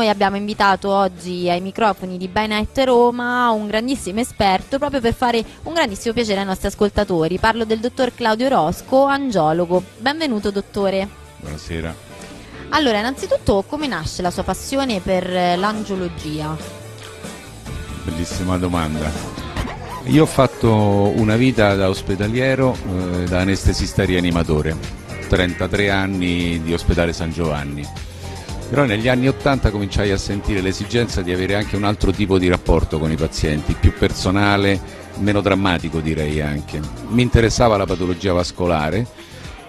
Noi abbiamo invitato oggi ai microfoni di By Night Roma un grandissimo esperto proprio per fare un grandissimo piacere ai nostri ascoltatori. Parlo del dottor Claudio Rosco, angiologo. Benvenuto dottore. Buonasera. Allora, innanzitutto come nasce la sua passione per eh, l'angiologia? Bellissima domanda. Io ho fatto una vita da ospedaliero, eh, da anestesista rianimatore, 33 anni di ospedale San Giovanni. Però negli anni 80 cominciai a sentire l'esigenza di avere anche un altro tipo di rapporto con i pazienti, più personale, meno drammatico direi anche. Mi interessava la patologia vascolare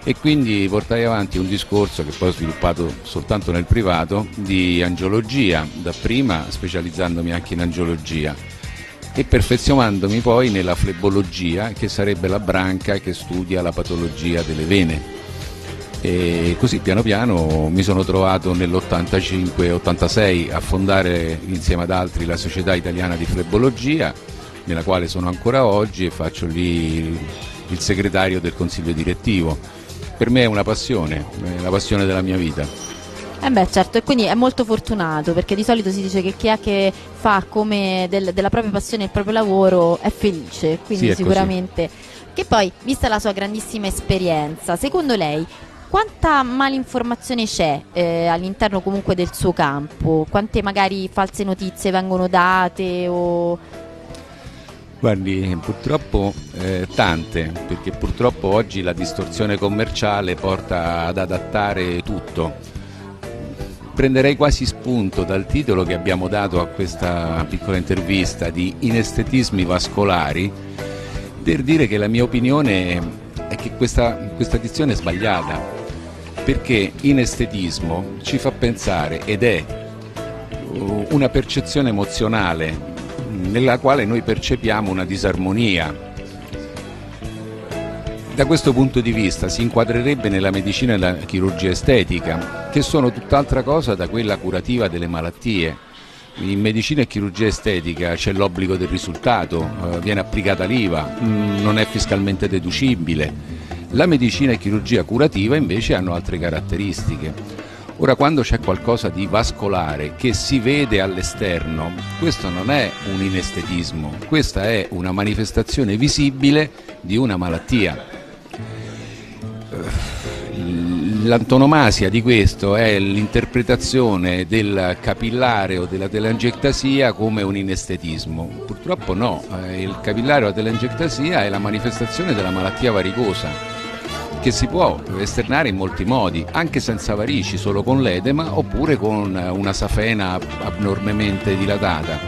e quindi portai avanti un discorso che poi ho sviluppato soltanto nel privato di angiologia, dapprima specializzandomi anche in angiologia e perfezionandomi poi nella flebologia che sarebbe la branca che studia la patologia delle vene. E così piano piano mi sono trovato nell'85-86 a fondare insieme ad altri la Società Italiana di Flebologia, nella quale sono ancora oggi e faccio lì il segretario del consiglio direttivo. Per me è una passione, è la passione della mia vita. Eh beh certo, e quindi è molto fortunato perché di solito si dice che chi ha che fa come del, della propria passione il proprio lavoro è felice, quindi sì, è sicuramente... Così. Che poi, vista la sua grandissima esperienza, secondo lei quanta malinformazione c'è eh, all'interno comunque del suo campo? Quante magari false notizie vengono date o... Guardi, purtroppo eh, tante, perché purtroppo oggi la distorsione commerciale porta ad adattare tutto. Prenderei quasi spunto dal titolo che abbiamo dato a questa piccola intervista di inestetismi vascolari per dire che la mia opinione è che questa, questa dizione è sbagliata perché in estetismo ci fa pensare ed è uh, una percezione emozionale nella quale noi percepiamo una disarmonia. Da questo punto di vista si inquadrerebbe nella medicina e la chirurgia estetica, che sono tutt'altra cosa da quella curativa delle malattie. In medicina e chirurgia estetica c'è l'obbligo del risultato, eh, viene applicata l'IVA, mm, non è fiscalmente deducibile la medicina e chirurgia curativa invece hanno altre caratteristiche. Ora, quando c'è qualcosa di vascolare che si vede all'esterno, questo non è un inestetismo, questa è una manifestazione visibile di una malattia. L'antonomasia di questo è l'interpretazione del capillare o della telangiectasia come un inestetismo. Purtroppo no, eh, il capillare o la telangiectasia è la manifestazione della malattia varicosa che si può esternare in molti modi, anche senza varici, solo con l'edema oppure con una safena abnormemente dilatata.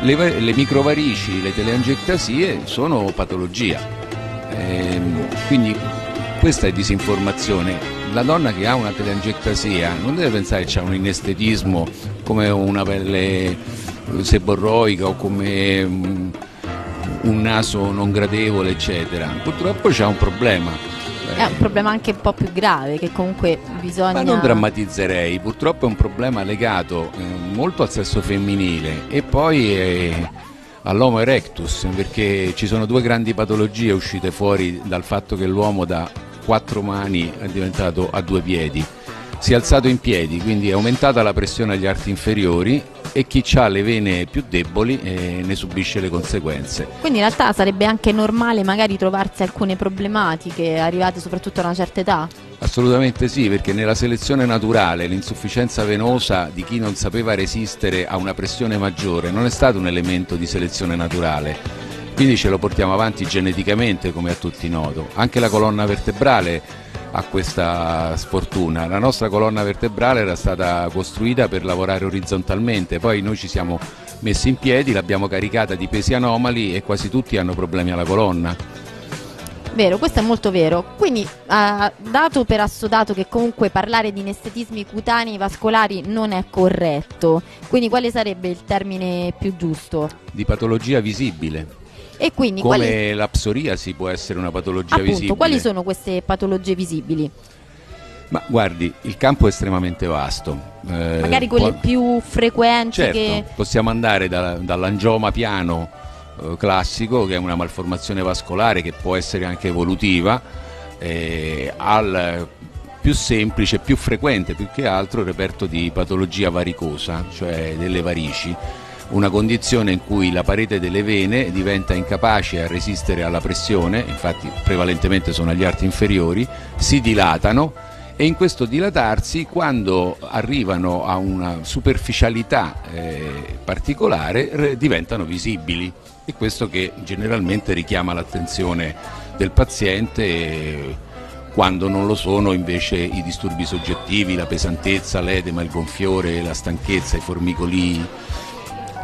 Le, le microvarici, le teleangiectasie sono patologia, ehm, quindi questa è disinformazione. La donna che ha una teleangiectasia non deve pensare che ha un inestetismo come una pelle seborroica o come mm, un naso non gradevole, eccetera. Purtroppo c'è un problema è un problema anche un po' più grave che comunque bisogna... Ma non drammatizzerei, purtroppo è un problema legato eh, molto al sesso femminile e poi eh, all'Homo erectus, perché ci sono due grandi patologie uscite fuori dal fatto che l'uomo da quattro mani è diventato a due piedi. Si è alzato in piedi, quindi è aumentata la pressione agli arti inferiori e chi ha le vene più deboli eh, ne subisce le conseguenze. Quindi in realtà sarebbe anche normale magari trovarsi alcune problematiche arrivate soprattutto a una certa età? Assolutamente sì, perché nella selezione naturale l'insufficienza venosa di chi non sapeva resistere a una pressione maggiore non è stato un elemento di selezione naturale, quindi ce lo portiamo avanti geneticamente come a tutti noto. Anche la colonna vertebrale a questa sfortuna. La nostra colonna vertebrale era stata costruita per lavorare orizzontalmente, poi noi ci siamo messi in piedi, l'abbiamo caricata di pesi anomali e quasi tutti hanno problemi alla colonna. Vero, questo è molto vero. Quindi, uh, dato per assodato che comunque parlare di inestetismi cutanei vascolari non è corretto, quindi quale sarebbe il termine più giusto? Di patologia visibile. E quindi Come quali... la psoriasi può essere una patologia Appunto, visibile. Quali sono queste patologie visibili? Ma guardi, il campo è estremamente vasto. Eh, Magari quelle può... più frequenti certo, che... possiamo andare da, dall'angioma piano eh, classico, che è una malformazione vascolare che può essere anche evolutiva, eh, al più semplice, più frequente più che altro il reperto di patologia varicosa, cioè delle varici una condizione in cui la parete delle vene diventa incapace a resistere alla pressione, infatti prevalentemente sono agli arti inferiori, si dilatano e in questo dilatarsi quando arrivano a una superficialità eh, particolare diventano visibili e questo che generalmente richiama l'attenzione del paziente quando non lo sono invece i disturbi soggettivi, la pesantezza, l'edema, il gonfiore, la stanchezza, i formicoli.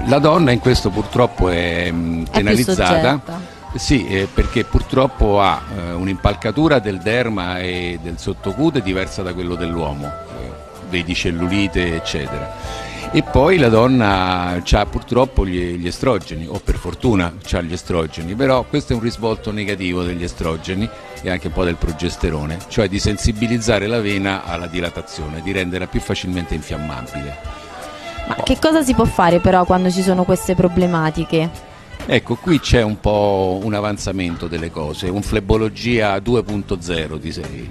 La donna in questo purtroppo è, mm, è penalizzata sì, eh, perché purtroppo ha eh, un'impalcatura del derma e del sottocute diversa da quello dell'uomo, eh, vedi cellulite eccetera. E poi la donna ha purtroppo gli, gli, estrogeni, o per fortuna ha gli estrogeni, però questo è un risvolto negativo degli estrogeni e anche un po' del progesterone, cioè di sensibilizzare la vena alla dilatazione, di renderla più facilmente infiammabile. Ma che cosa si può fare però quando ci sono queste problematiche? Ecco, qui c'è un po' un avanzamento delle cose, un flebologia 2.0 di sei.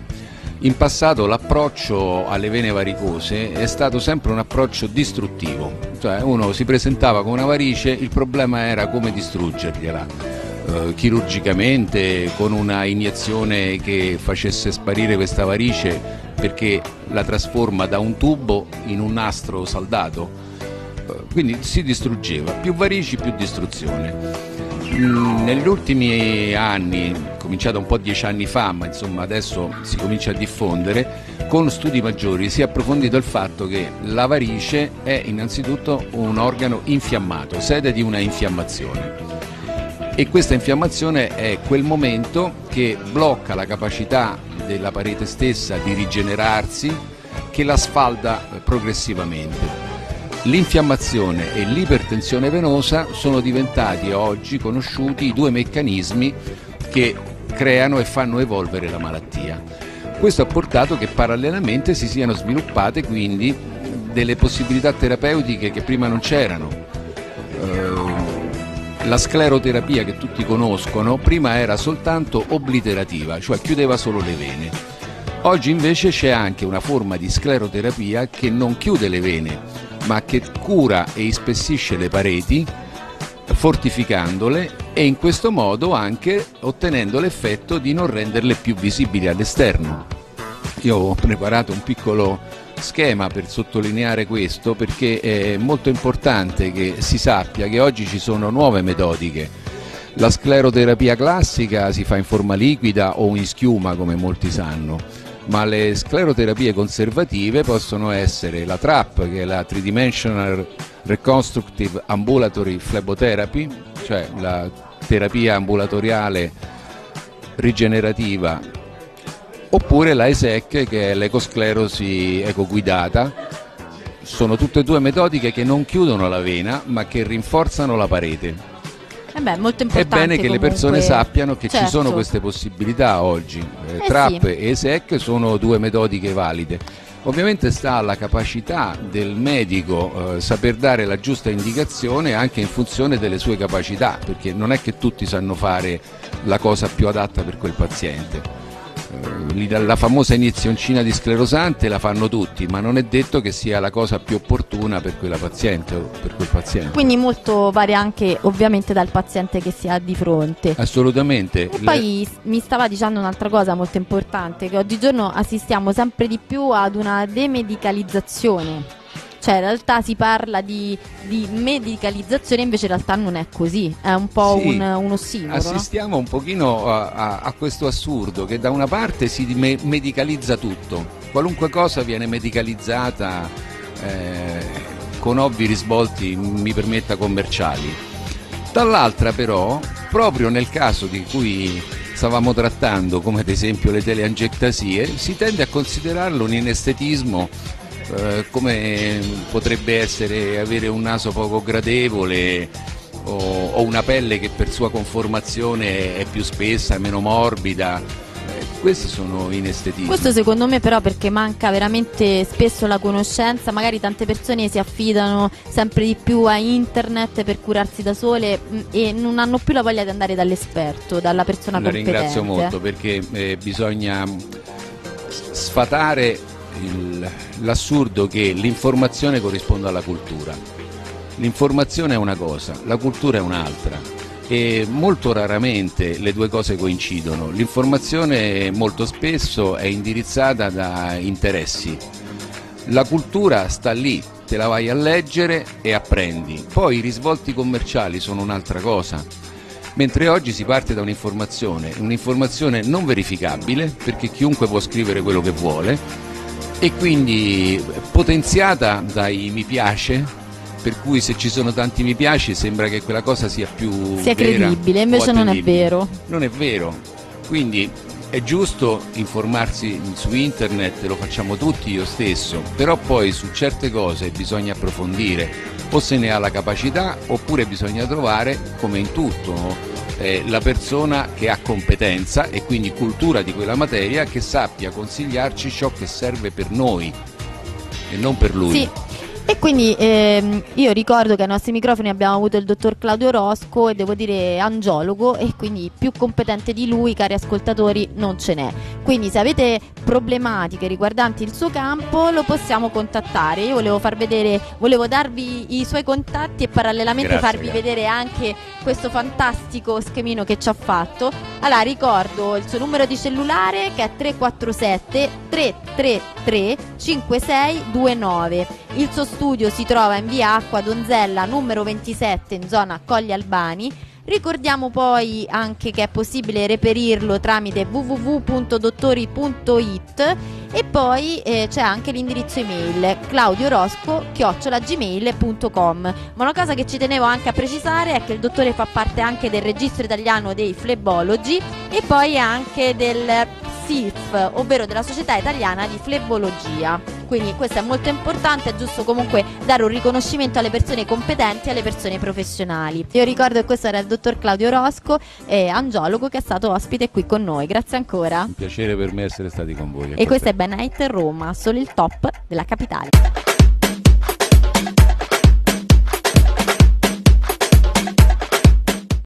In passato l'approccio alle vene varicose è stato sempre un approccio distruttivo, cioè uno si presentava con una varice, il problema era come distruggergliela, eh, chirurgicamente con una iniezione che facesse sparire questa varice perché la trasforma da un tubo in un nastro saldato quindi si distruggeva, più varici più distruzione. Mm, negli ultimi anni, cominciato un po' dieci anni fa, ma insomma adesso si comincia a diffondere, con studi maggiori si è approfondito il fatto che la varice è innanzitutto un organo infiammato, sede di una infiammazione. E questa infiammazione è quel momento che blocca la capacità della parete stessa di rigenerarsi, che la sfalda progressivamente L'infiammazione e l'ipertensione venosa sono diventati oggi conosciuti i due meccanismi che creano e fanno evolvere la malattia. Questo ha portato che parallelamente si siano sviluppate quindi delle possibilità terapeutiche che prima non c'erano. Eh, la scleroterapia che tutti conoscono prima era soltanto obliterativa, cioè chiudeva solo le vene. Oggi invece c'è anche una forma di scleroterapia che non chiude le vene, ma che cura e ispessisce le pareti fortificandole e in questo modo anche ottenendo l'effetto di non renderle più visibili all'esterno. Io ho preparato un piccolo schema per sottolineare questo perché è molto importante che si sappia che oggi ci sono nuove metodiche. La scleroterapia classica si fa in forma liquida o in schiuma come molti sanno ma le scleroterapie conservative possono essere la TRAP, che è la Tridimensional Reconstructive Ambulatory Phlebotherapy, cioè la terapia ambulatoriale rigenerativa, oppure la ESEC, che è l'ecosclerosi ecoguidata. Sono tutte e due metodiche che non chiudono la vena, ma che rinforzano la parete. Eh beh, è bene che le persone sappiano che certo. ci sono queste possibilità oggi. Eh, eh TRAP sì. e ESEC sono due metodiche valide. Ovviamente sta alla capacità del medico eh, saper dare la giusta indicazione anche in funzione delle sue capacità, perché non è che tutti sanno fare la cosa più adatta per quel paziente. Eh, la famosa inizioncina di sclerosante la fanno tutti, ma non è detto che sia la cosa più opportuna per quella paziente o per quel paziente. Quindi molto varia anche ovviamente dal paziente che si ha di fronte. Assolutamente. E poi mi stava dicendo un'altra cosa molto importante, che oggigiorno assistiamo sempre di più ad una demedicalizzazione cioè in realtà si parla di, di, medicalizzazione, invece in realtà non è così, è un po' sì, un, un ossimoro. Assistiamo no? un pochino a, a, a, questo assurdo che da una parte si me- medicalizza tutto, qualunque cosa viene medicalizzata eh, con ovvi risvolti, mi permetta, commerciali. Dall'altra però, proprio nel caso di cui stavamo trattando, come ad esempio le teleangiectasie, si tende a considerarlo un inestetismo eh, come potrebbe essere avere un naso poco gradevole o, o, una pelle che per sua conformazione è più spessa, meno morbida. Eh, questi sono inestetismi. Questo secondo me però perché manca veramente spesso la conoscenza, magari tante persone si affidano sempre di più a internet per curarsi da sole mm, e non hanno più la voglia di andare dall'esperto, dalla persona la competente. La ringrazio molto perché eh, bisogna sfatare l'assurdo che l'informazione corrisponda alla cultura. L'informazione è una cosa, la cultura è un'altra e molto raramente le due cose coincidono. L'informazione molto spesso è indirizzata da interessi. La cultura sta lì, te la vai a leggere e apprendi. Poi i risvolti commerciali sono un'altra cosa. Mentre oggi si parte da un'informazione, un'informazione non verificabile, perché chiunque può scrivere quello che vuole, e quindi potenziata dai mi piace, per cui se ci sono tanti mi piace sembra che quella cosa sia più sia credibile, invece non è vero. Non è vero. Quindi è giusto informarsi su internet, lo facciamo tutti io stesso, però poi su certe cose bisogna approfondire, o se ne ha la capacità oppure bisogna trovare, come in tutto, eh, la persona che ha competenza e quindi cultura di quella materia che sappia consigliarci ciò che serve per noi e non per lui. Sì. E quindi ehm, io ricordo che ai nostri microfoni abbiamo avuto il dottor Claudio Rosco e devo dire angiologo e quindi più competente di lui, cari ascoltatori, non ce n'è. Quindi se avete problematiche riguardanti il suo campo lo possiamo contattare. Io volevo far vedere, volevo darvi i suoi contatti e parallelamente Grazie, farvi grazie. vedere anche questo fantastico schemino che ci ha fatto. Allora ricordo il suo numero di cellulare che è 347 333 5629. Il suo studio si trova in via Acqua Donzella numero 27 in zona Colli Albani. Ricordiamo poi anche che è possibile reperirlo tramite www.dottori.it e poi eh, c'è anche l'indirizzo email claudiorosco-gmail.com ma una cosa che ci tenevo anche a precisare è che il dottore fa parte anche del registro italiano dei flebologi e poi anche del SIF, ovvero della Società Italiana di Flebologia. Quindi questo è molto importante, è giusto comunque dare un riconoscimento alle persone competenti e alle persone professionali. Io ricordo che questo era il dottor Claudio Rosco, eh, angiologo, che è stato ospite qui con noi. Grazie ancora. Un piacere per me essere stati con voi. E questo è Ben Night Roma, solo il top della capitale.